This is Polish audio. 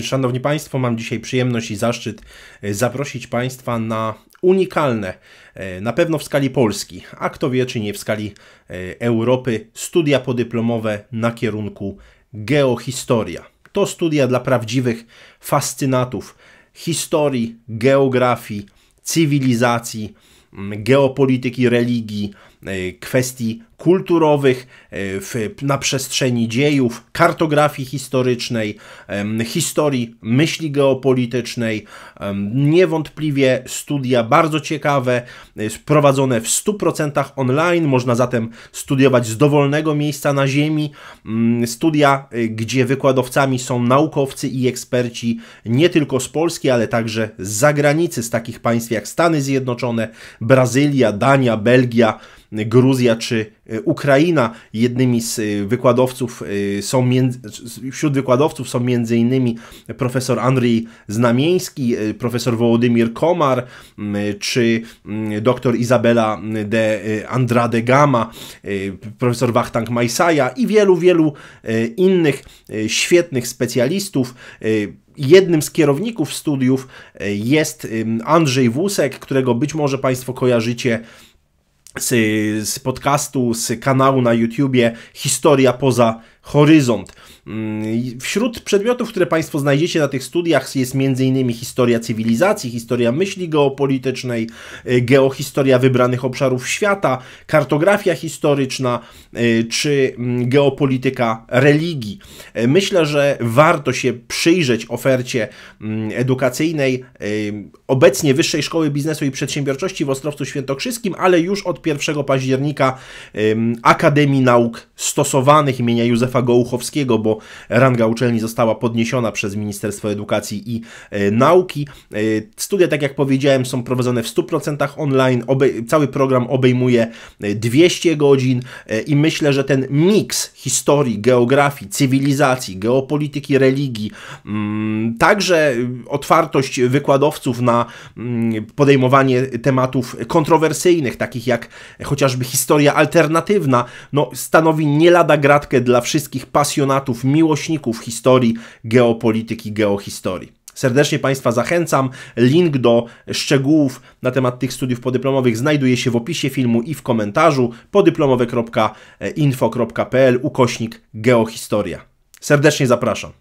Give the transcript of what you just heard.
Szanowni Państwo, mam dzisiaj przyjemność i zaszczyt e, zaprosić Państwa na unikalne, e, na pewno w skali Polski, a kto wie, czy nie w skali e, Europy, studia podyplomowe na kierunku geohistoria. To studia dla prawdziwych fascynatów historii, geografii, cywilizacji, geopolityki, religii, kwestii kulturowych e, w, na przestrzeni dziejów, kartografii historycznej, historii myśli geopolitycznej. Niewątpliwie studia bardzo ciekawe, e, prowadzone w 100% online. Można zatem studiować z dowolnego miejsca na Ziemi. Mm, studia, e, gdzie wykładowcami są naukowcy i eksperci nie tylko z Polski, ale także z zagranicy, z takich państw jak Stany Zjednoczone, Brazylia, Dania, Belgia. Gruzja czy e, Ukraina. Jednymi z e, wykładowców e, są między, wśród wykładowców są m.in. profesor Andrzej Znamieński, profesor Wołodymir Komar czy dr Izabela de Andrade Gama, profesor Wachtang Majsaja i wielu, wielu innych świetnych specjalistów. Jednym z kierowników studiów jest Andrzej Wusek, którego być może Państwo kojarzycie z, z podcastu, z kanału na YouTubie Historia poza horyzont. Mm, wśród przedmiotów, które Państwo znajdziecie na tych studiach jest m.in. historia cywilizacji, historia myśli geopolitycznej, y, geohistoria wybranych obszarów świata, kartografia historyczna y, czy mm, geopolityka religii. Y, myślę, że warto się przyjrzeć ofercie mm, edukacyjnej obecnie Wyższej Szkoły Biznesu i Przedsiębiorczości w Ostrowcu Świętokrzyskim, ale już od 1 października Akademii Nauk Stosowanych imienia Józefa Gołuchowskiego, bo ranga uczelni została podniesiona przez Ministerstwo Edukacji i e, Nauki. E, studia, tak jak powiedziałem, są prowadzone w 100% online. cały program obejmuje 200 e, godzin i myślę, że ten miks historii, geografii, cywilizacji, geopolityki, religii, mm, także otwartość wykładowców na mm, podejmowanie tematów kontrowersyjnych, takich jak chociażby historia alternatywna, no, stanowi nie lada gratkę dla wszystkich pasjonatów, miłośników historii, geopolityki, geohistorii. Serdecznie Państwa zachęcam. Link do szczegółów na temat tych studiów podyplomowych znajduje się w opisie filmu i w komentarzu podyplomowe.info.pl ukośnik geohistoria. Serdecznie zapraszam.